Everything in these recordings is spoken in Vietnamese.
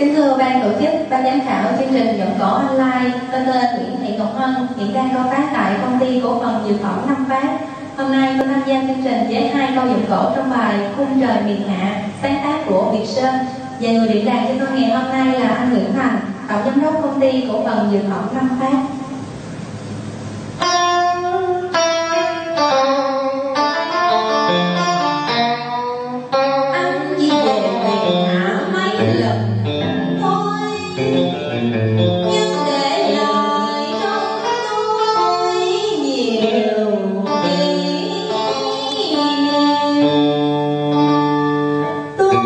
Kính thưa ban tổ chức, ban giám khảo chương trình nhuận cỏ online tên tên Nguyễn Thị Ngọc Hân hiện đang có phát tại công ty cổ phần dược phẩm Năm Phát. Hôm nay tôi tham gia chương trình với hai câu dược cổ trong bài Khung trời miền hạ, sáng tác của Việt Sơn. Và người điện đàn cho tôi ngày hôm nay là anh Nguyễn Thành, tổng giám đốc công ty cổ phần dược phẩm Năm Phát.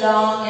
strong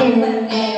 in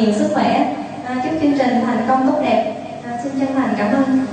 nhiều sức khỏe. À, chúc chương trình thành công tốt đẹp. À, xin chân thành cảm ơn.